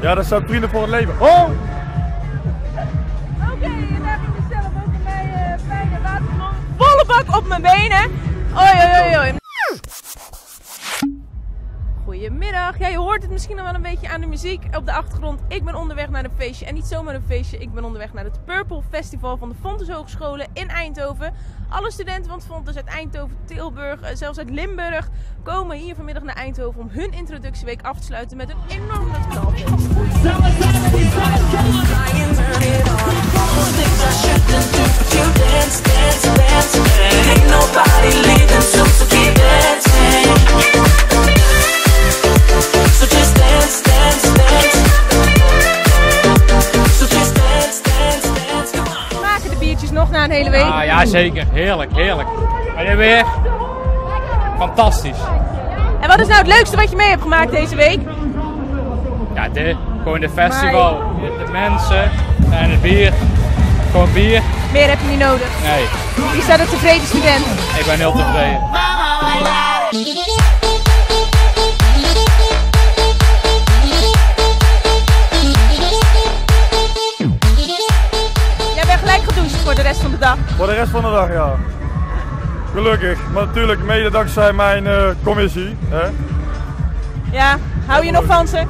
Ja, dat zijn vrienden voor het leven. Oh! Oké, en daar heb ik mezelf ook mijn uh, fijne waterman. Volle bak op mijn benen. Oi, oi, oi, oi. Goedemiddag. Ja, je hoort het misschien nog wel een beetje aan de muziek op de achtergrond. Ik ben onderweg naar een feestje. En niet zomaar een feestje. Ik ben onderweg naar het Purple Festival van de Fontes Hogescholen in Eindhoven. Alle studenten van Fontes uit Eindhoven, Tilburg, eh, zelfs uit Limburg... komen hier vanmiddag naar Eindhoven om hun introductieweek af te sluiten met een enorm knalfeest. Biertjes nog na een hele week? Ah, ja, zeker. Heerlijk, heerlijk. En dit weer? Fantastisch. En wat is nou het leukste wat je mee hebt gemaakt deze week? Ja, dit. Gewoon de festival. De mensen en het bier. Gewoon bier. Meer heb je niet nodig. Nee, Wie staat een tevreden student? ik ben heel tevreden. Dag. Voor de rest van de dag, ja. Gelukkig, maar natuurlijk mede dankzij mijn eh, commissie. Hè? Ja, hou je nog van ze?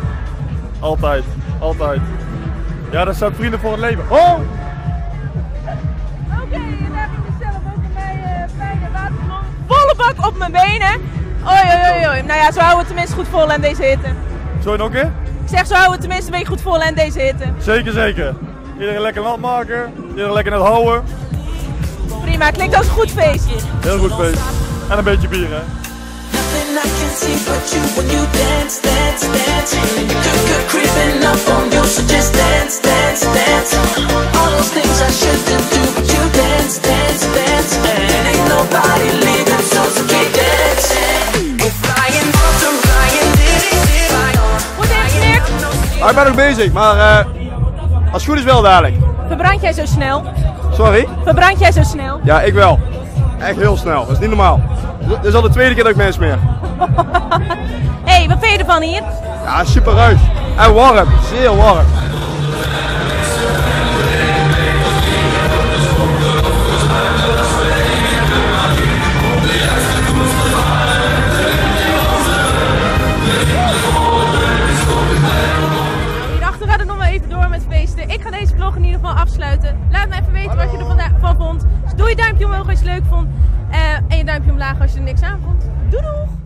Altijd, altijd. Ja, dat zijn vrienden voor het leven. Oh! Oké, en daar heb ik mezelf ook in mijn uh, fijne waterman. Volle bak op mijn benen. Oi, oi, oi. Nou ja, zo houden we het tenminste goed vol aan deze hitte. Zo nog een? Ik zeg, zo houden we het tenminste een week goed vol aan deze hitte. Zeker, zeker. Iedereen lekker nat maken, iedereen lekker net houden. Prima, klinkt als een goed feest. Heel goed feest. En een beetje bier, hè. Ah, ik ben nog bezig, maar eh, als het goed is wel dadelijk. Verbrand jij zo snel? Sorry? Verbrand jij zo snel? Ja, ik wel. Echt heel snel, dat is niet normaal. Dit is al de tweede keer dat ik mensen meer. Hé, hey, wat vind je ervan hier? Ja, super ruis. En warm, zeer warm. duimpje omhoog als je het leuk vond. Eh, en je duimpje omlaag als je er niks aan vond. Doei doeg!